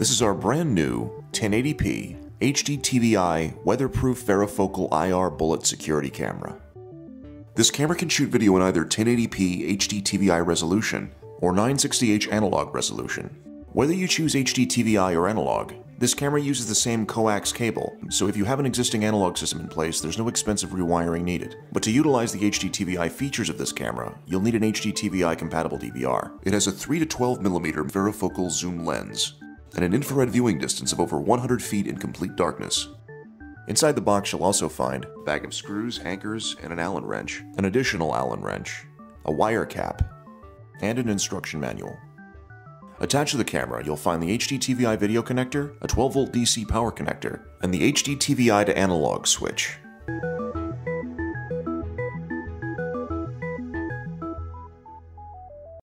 This is our brand new 1080p HD TVI weatherproof varifocal IR bullet security camera. This camera can shoot video in either 1080p HD TVI resolution or 960h analog resolution. Whether you choose HD TVI or analog, this camera uses the same coax cable, so if you have an existing analog system in place, there's no expensive rewiring needed. But to utilize the HD TVI features of this camera, you'll need an HD TVI compatible DVR. It has a 3 to 12mm varifocal zoom lens, and an infrared viewing distance of over 100 feet in complete darkness. Inside the box you'll also find a bag of screws, anchors, and an Allen wrench, an additional Allen wrench, a wire cap, and an instruction manual. Attached to the camera, you'll find the HD TVI video connector, a 12 volt DC power connector, and the HD TVI to analog switch.